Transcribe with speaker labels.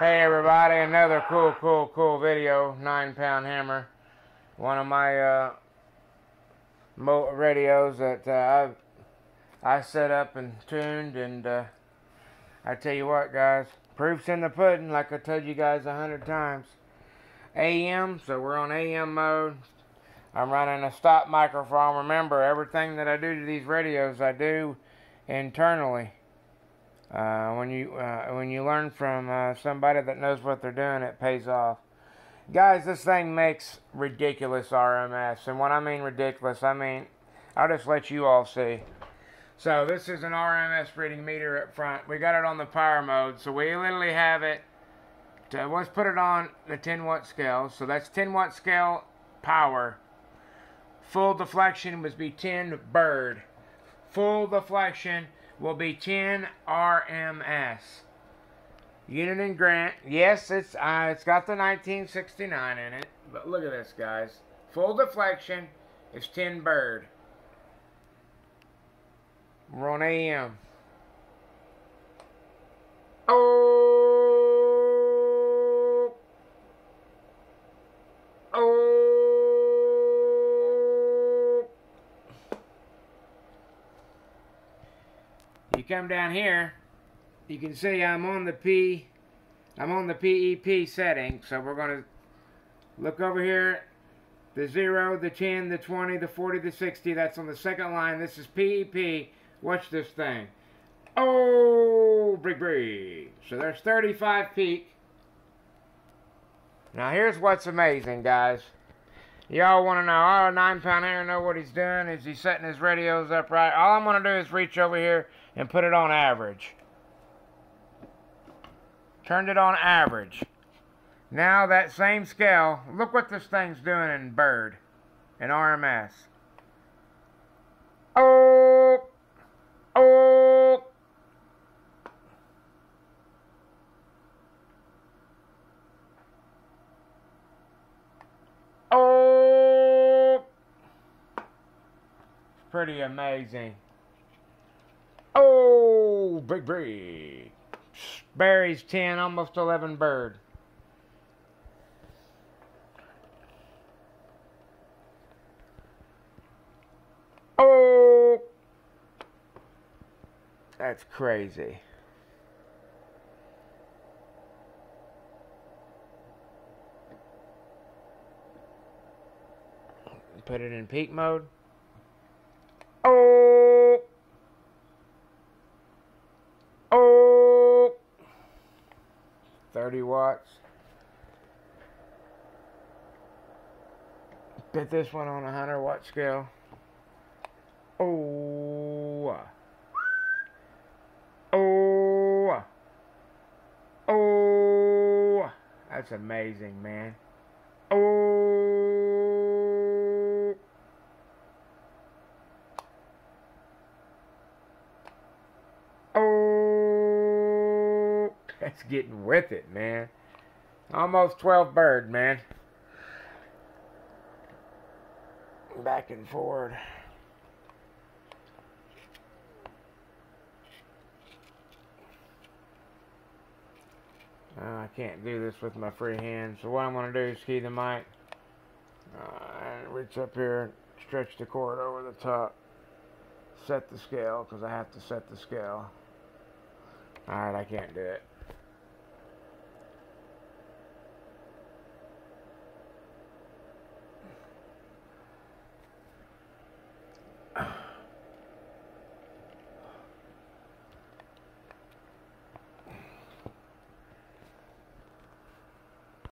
Speaker 1: Hey everybody, another cool, cool, cool video. Nine pound hammer. One of my uh, radios that uh, I I set up and tuned, and uh, I tell you what, guys, proof's in the pudding, like I told you guys a hundred times. AM, so we're on AM mode. I'm running a stop microphone. Remember, everything that I do to these radios, I do internally. Uh, when you uh, when you learn from uh, somebody that knows what they're doing, it pays off. Guys, this thing makes ridiculous RMS, and when I mean ridiculous, I mean I'll just let you all see. So this is an RMS reading meter up front. We got it on the power mode, so we literally have it. To, let's put it on the 10 watt scale. So that's 10 watt scale power. Full deflection must be 10 bird. Full deflection will be 10 RMS. Unit and Grant. Yes, it's uh, it's got the 1969 in it. But look at this, guys. Full deflection is 10 bird. We're on AM. Come down here, you can see I'm on the P, I'm on the PEP setting. So we're going to look over here. The 0, the 10, the 20, the 40, the 60. That's on the second line. This is PEP. Watch this thing. Oh, big break. So there's 35 peak. Now here's what's amazing, guys. Y'all want to know, oh, 9 pound air know what he's doing? Is he setting his radios up right? All I'm going to do is reach over here and put it on average. Turned it on average. Now that same scale, look what this thing's doing in bird and RMS. Pretty amazing. Oh, big big. Barry's 10, almost 11 bird. Oh! That's crazy. Put it in peak mode. 30 watts. Put this one on a 100 watt scale. Oh. Uh, oh. Uh, oh. Uh, that's amazing, man. Oh. That's getting with it, man. Almost 12 bird, man. Back and forward. Uh, I can't do this with my free hand, so what I'm going to do is key the mic uh, reach up here, stretch the cord over the top, set the scale, because I have to set the scale. Alright, I can't do it.